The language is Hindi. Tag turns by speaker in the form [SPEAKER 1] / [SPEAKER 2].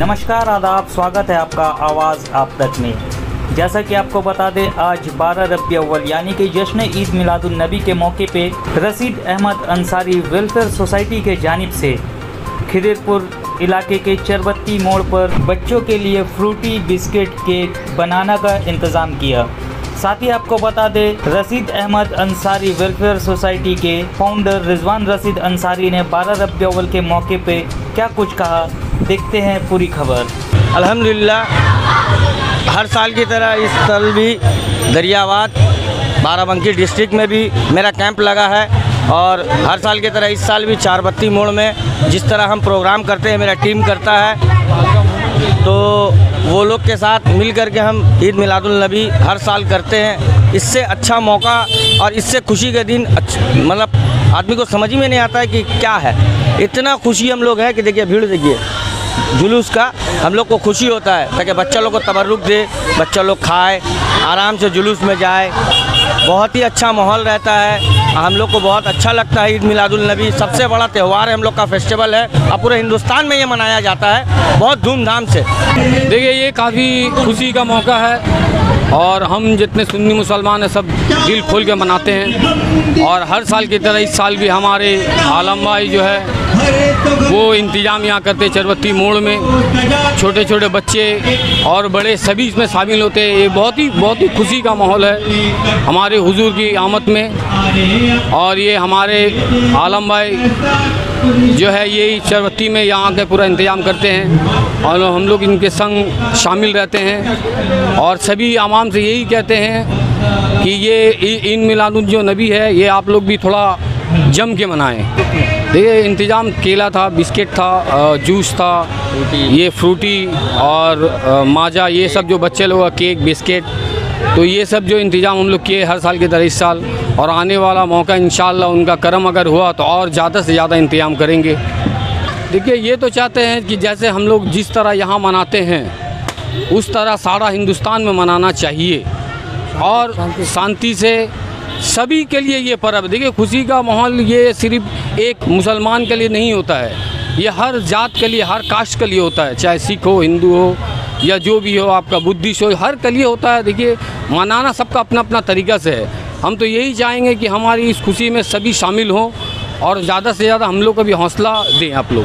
[SPEAKER 1] नमस्कार, आदाब, स्वागत है आपका आवाज़ आप तक में। जैसा कि आपको बता दें, आज 12 रबी अव्वल, यानी कि जश्न ईद मिलादुलनबी के मौके पे रसीद अहमद अंसारी वेलफेयर सोसाइटी के जानिब से खिदिरपुर इलाके के चरबत्ती मोड़ पर बच्चों के लिए फ्रूटी, बिस्किट, केक, बनाना का इंतज़ाम किया। साथ ही आपको बता दें, रसीद अहमद अंसारी वेलफेयर सोसाइटी के फाउंडर रिजवान रसीद अंसारी ने 12 रबी अव्वल के मौके पे क्या कुछ कहा देखते हैं पूरी खबर।
[SPEAKER 2] अल्हम्दुलिल्लाह, हर साल की तरह इस साल भी दरियावाद, बाराबंकी डिस्ट्रिक्ट में भी मेरा कैंप लगा है और हर साल की तरह इस साल भी चार बत्ती मोड़ में जिस तरह हम प्रोग्राम करते हैं, मेरा टीम करता है। तो वो लोग के साथ मिल कर के हम ईद मिलादुलनबी हर साल करते हैं। इससे अच्छा मौका और इससे खुशी के दिन मतलब आदमी को समझ में नहीं आता है कि क्या है। इतना खुशी हम लोग हैं कि देखिए, भीड़ देखिए। जुलूस का हम लोग को खुशी होता है। ताकि बच्चा लोग को तबर्रुक दे, बच्चा लोग खाए, आराम से जुलूस में जाए। बहुत ही अच्छा माहौल रहता है। हम लोग को बहुत अच्छा लगता है ईद मिलादुलनबी सबसे बड़ा त्यौहार है हम लोग का फेस्टिवल है और पूरे हिंदुस्तान में ये मनाया जाता है। बहुत धूमधाम से।
[SPEAKER 3] देखिए, ये काफ़ी खुशी का मौका है और हम जितने सुन्नी मुसलमान हैं, सब दिल खोल के मनाते हैं। और हर साल की तरह इस साल भी हमारे आलम भाई जो है वो इंतज़ाम यहाँ करते चरबत्ती मोड़ में। छोटे छोटे बच्चे और बड़े सभी इसमें शामिल होते हैं। ये बहुत ही बहुत ही खुशी का माहौल है हमारे हुजूर की आमद में। और ये हमारे आलम भाई जो है यही चरबत्ती में यहाँ के पूरा इंतज़ाम करते हैं और हम लोग इनके संग शामिल रहते हैं। और सभी आवाम से यही कहते हैं कि ये इ- ईद मिलादुल जो नबी है, ये आप लोग भी थोड़ा जम के मनाएँ। देखिए, इंतज़ाम केला था, बिस्किट था जूस था, ये फ्रूटी और माजा, ये सब जो बच्चे लोग केक, बिस्किट तो ये सब जो इंतज़ाम हम लोग किए हर साल की तरह इस साल, और आने वाला मौका इन उनका करम अगर हुआ तो और ज़्यादा से ज़्यादा इंतज़ाम करेंगे। देखिए, ये तो चाहते हैं कि जैसे हम लोग जिस तरह यहाँ मनाते हैं, उस तरह सारा हिंदुस्तान में मनाना चाहिए और शांति से सभी के लिए ये पर्व देखिए खुशी का माहौल ये सिर्फ़ एक मुसलमान के लिए नहीं होता है। ये हर जात के लिए, हर कास्ट के लिए होता है, चाहे सिख हो, हिंदू हो, या जो भी हो, आपका बुद्धिस्ट हो, हर के लिए होता है। देखिए, मनाना सबका अपना अपना तरीका से है। हम तो यही चाहेंगे कि हमारी इस खुशी में सभी शामिल हों और ज़्यादा से ज़्यादा हम लोग को भी हौसला दें आप लोग।